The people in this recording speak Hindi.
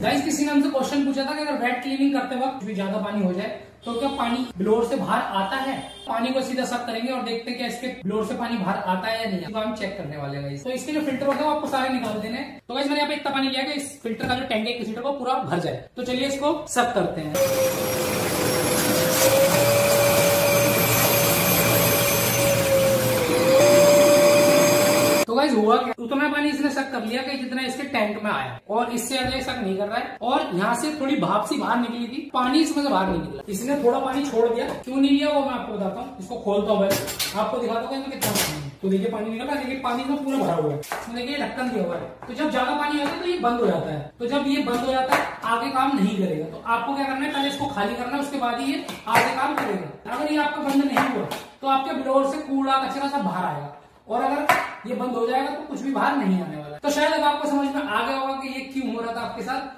गाइस किसी ने हमसे क्वेश्चन पूछा था कि अगर वेट क्लीनिंग करते वक्त भी ज़्यादा पानी हो जाए तो क्या पानी ब्लोर से बाहर आता है? पानी को सीधा सब करेंगे और देखते हैं कि इसके ब्लोर से पानी बाहर आता है या नहीं। तो हम चेक करने वाले हैं तो इसके जो फ़िल्टर होता है आपको सारे निकाल देने तो गाइस मैंने यहाँ पे इतना पानी लिया कि इस फ़िल्टर का जो टैंक है लीटर को पूरा भर जाए। तो चलिए इसको सब करते हैं गाइस हुआ क्या उतना पानी इसने सक कर लिया कि जितना इसके टैंक में आया। और इससे ज़्यादा सक नहीं कर रहा है। और यहाँ से थोड़ी भाप सी बाहर निकली थी। पानी इसमें से बाहर निकला। इसने थोड़ा पानी छोड़ दिया। क्यों नहीं लिया वो मैं आपको बताता हूँ। इसको खोलता हूँ आपको दिखाता हूँ कितना पानी तो देखिए पानी निकला। देखिए पानी में पूरा भरा हुआ है। देखिए ढक्कन दिया हुआ है। तो जब ज़्यादा पानी आता है तो ये बंद हो जाता है। तो जब ये बंद हो जाता है, आगे काम नहीं करेगा। तो आपको क्या करना है? पहले इसको खाली करना है। उसके बाद ये आगे काम करेगा। अगर ये आपका बंद नहीं हुआ तो आपके ब्लोर से कूड़ा कचरा सब बाहर आएगा। और अगर ये बंद हो जाएगा तो कुछ भी बाहर नहीं आने वाला। तो शायद अब आपको समझ में आ गया होगा कि ये क्यों हो रहा था आपके साथ।